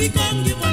Sha la la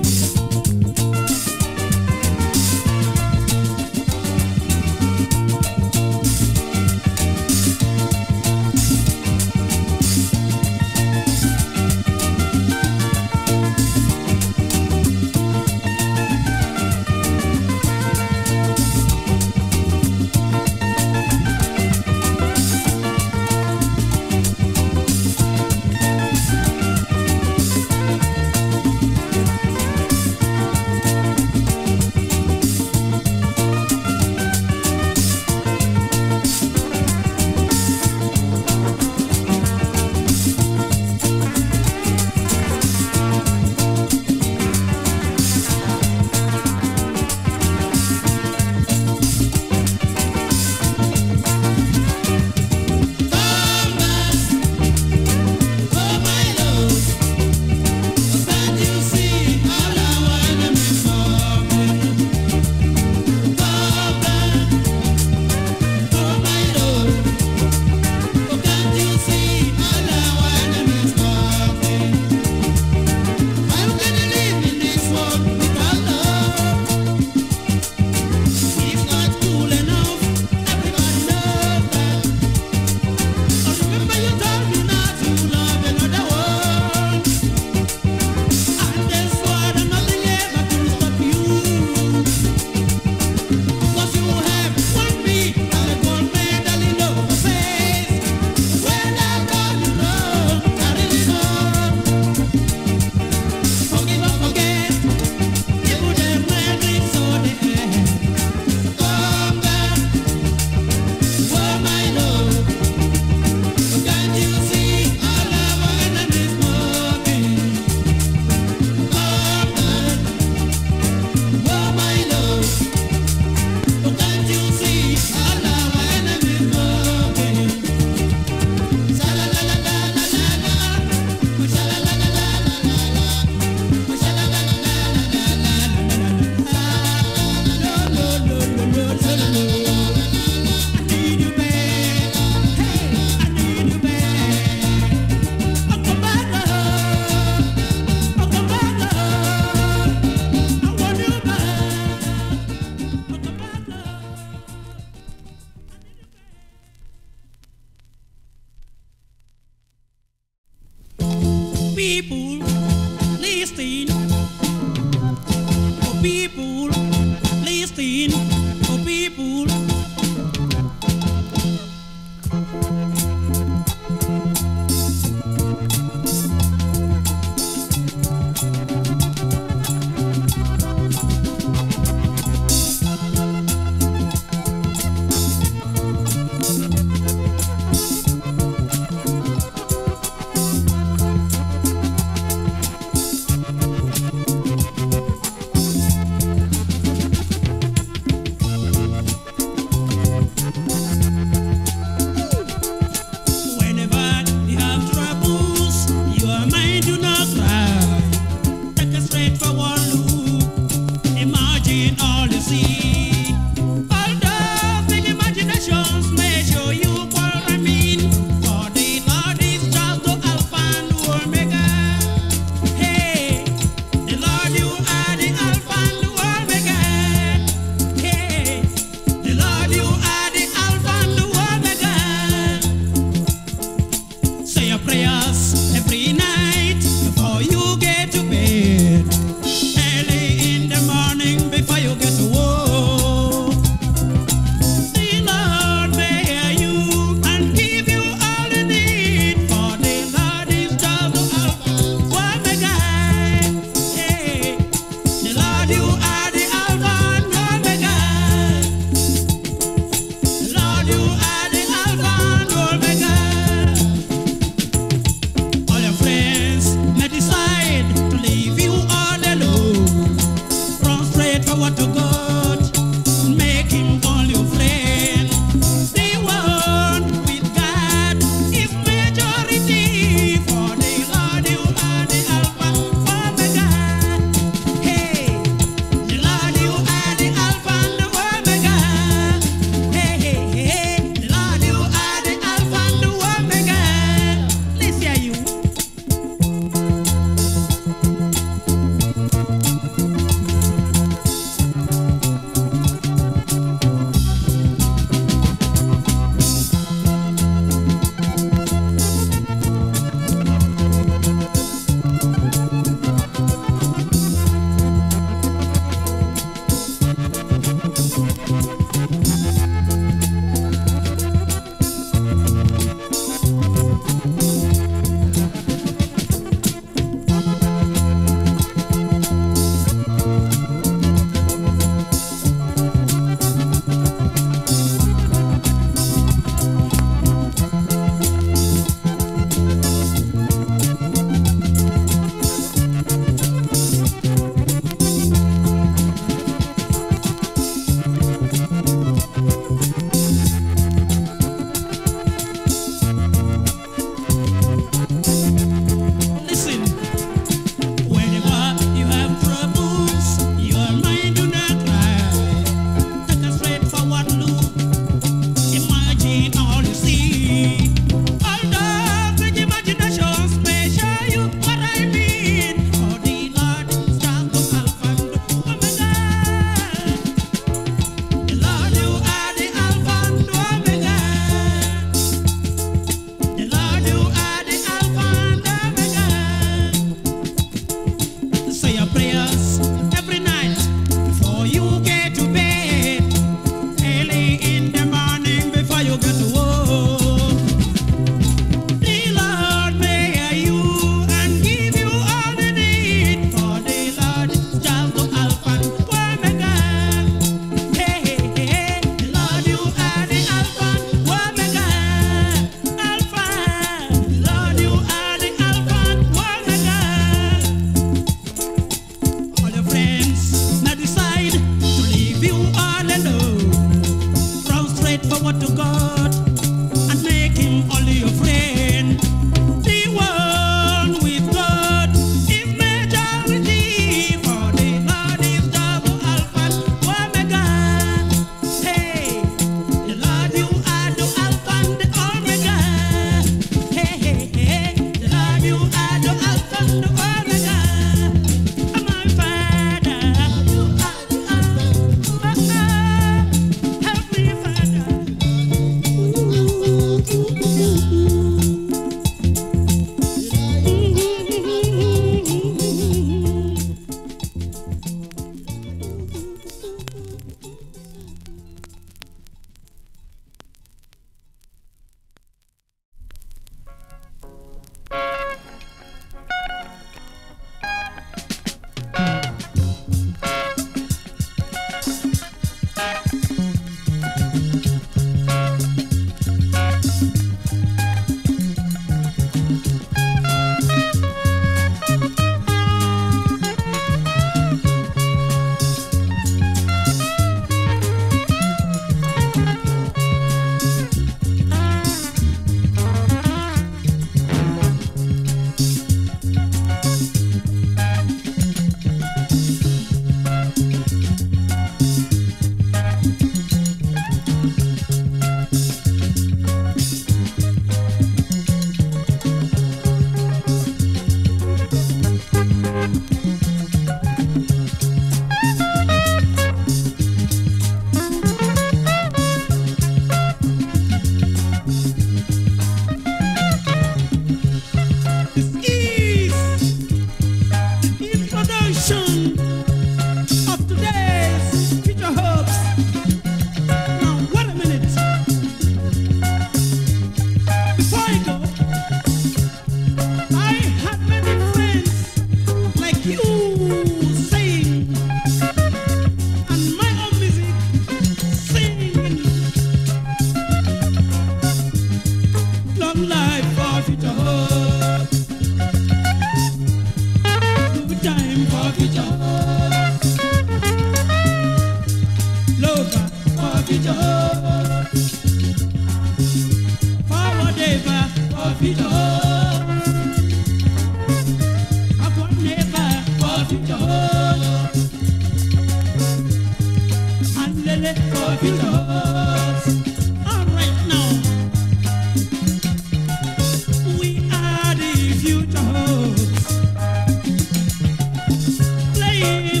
Yeah. you.